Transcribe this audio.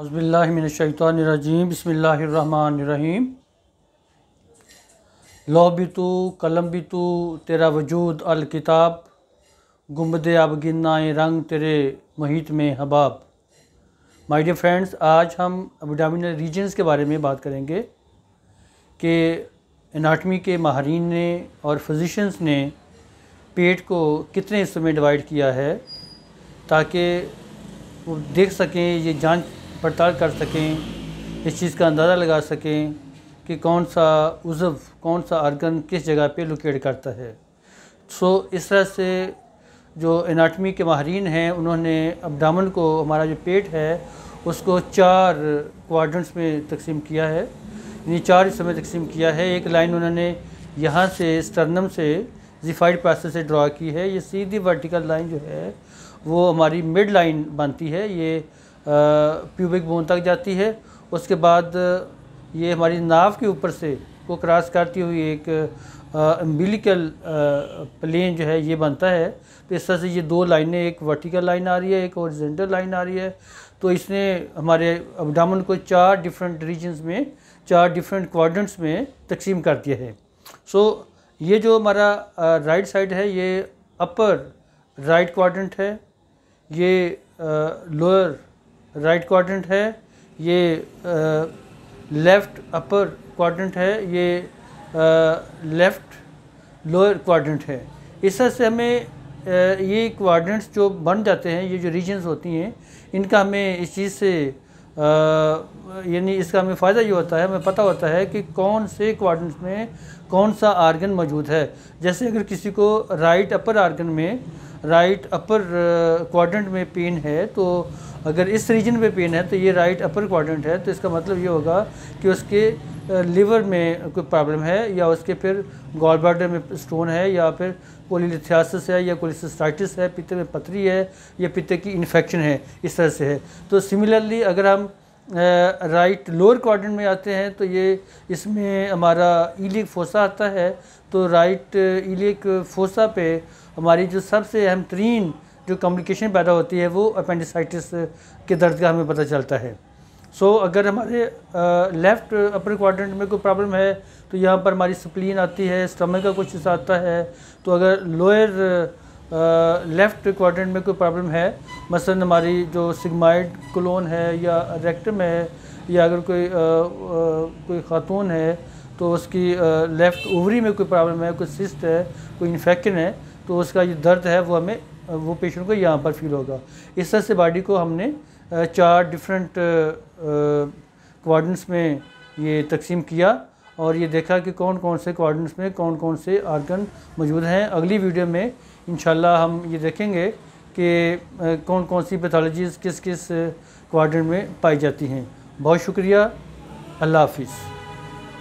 अज़बिल्लिमिनशैतानरजीम बसमीम लो भी तू कलम भी तू तेरा वजूद अल किताब, गुंबद आबगिना रंग तेरे मुहित में हबाब। माय डियर फ्रेंड्स आज हम एबडामिनल रीजन्स के बारे में बात करेंगे कि एनाटमी के माहरीन ने और फिजिशंस ने पेट को कितने हिस्सों में डिवाइड किया है, ताकि वो देख सकें, ये जाँच पड़ताल कर सकें, इस चीज़ का अंदाज़ा लगा सकें कि कौन सा उज़व, कौन सा आर्गन किस जगह पे लोकेट करता है। सो, इस तरह से जो एनाटमी के माहरीन हैं, उन्होंने अबडामन को, हमारा जो पेट है, उसको चार क्वाड्रेंट्स में तकसीम किया है। यानी चार हिस्सों में तकसीम किया है। एक लाइन उन्होंने यहाँ से, स्टर्नम से, जिफाइड प्रोसेस से ड्रा की है। ये सीधी वर्टिकल लाइन जो है, वो हमारी मिड लाइन बनती है। ये प्यूबिक बोन तक जाती है। उसके बाद ये हमारी नाव के ऊपर से को क्रॉस करती हुई एक अम्बिलिकल प्लेन जो है ये बनता है। तो इस तरह से ये दो लाइनें एक वर्टिकल लाइन आ रही है एक ओरिजेंटल लाइन आ रही है। तो इसने हमारे अबडामन को चार डिफरेंट रीजन्स में चार डिफरेंट क्वाड्रेंट्स में तकसीम कर दिया है। सो so, ये जो हमारा राइट साइड है ये अपर राइट क्वाड्रेंट है। ये लोअर राइट क्वाड्रेंट है ये लेफ़्ट अपर क्वाड्रेंट है ये लेफ़्ट लोअर क्वाड्रेंट है। इस तरह से हमें आ, ये क्वाड्रेंट्स जो बन जाते हैं ये जो रीजन्स होती हैं इनका हमें इस चीज़ से यानी इसका हमें फ़ायदा ये होता है हमें पता होता है कि कौन से क्वाड्रेंट्स में कौन सा आर्गन मौजूद है। जैसे अगर किसी को राइट अपर आर्गन में राइट अपर क्वाड्रेंट में पेन है तो अगर इस रीजन में पेन है तो ये राइट अपर क्वाड्रेंट है तो इसका मतलब ये होगा कि उसके लिवर में कोई प्रॉब्लम है, या उसके फिर गॉल ब्लाडर में स्टोन है, या फिर कोलिथियासिस है, या कोलिसिस्टाइटिस है, पित्ते में पथरी है, या पित्ते की इन्फेक्शन है, इस तरह से है। तो सिमिलरली अगर हम राइट लोअर क्वाड्रेंट में आते हैं तो ये इसमें हमारा इलिक फोसा आता है तो राइट इलिक फोसा पे हमारी जो सबसे अहम तरीन जो कम्युनिकेशन पैदा होती है वो अपेंडिसाइटिस के दर्द का हमें पता चलता है। सो so, अगर हमारे लेफ़्ट अपर क्वाड्रेंट में कोई प्रॉब्लम है तो यहाँ पर हमारी स्प्लीन आती है स्टमक का कुछ हिस्सा आता है तो अगर लोअर लेफ़्ट क्वाड्रेंट में कोई प्रॉब्लम है? मसलन हमारी जो सिग्माइड क्लोन है या रेक्टम है या अगर कोई आ, आ, कोई ख़ातून है तो उसकी लेफ़्ट ओवरी में कोई प्रॉब्लम है कोई सिस्ट है कोई इन्फेक्शन है तो उसका जो दर्द है वो हमें वो पेशेंट को यहाँ पर फील होगा। इस तरह से बॉडी को हमने चार डिफरेंट क्वाड्रेंट्स में ये तकसीम किया। और ये देखा कि कौन कौन से क्वाड्रेंट्स में कौन कौन से आर्गन मौजूद हैं। अगली वीडियो में इन हम ये देखेंगे कि कौन कौन सी पैथोलॉजीज़ किस किस क्वार में पाई जाती हैं। बहुत शुक्रिया। अल्लाह हाफिज़।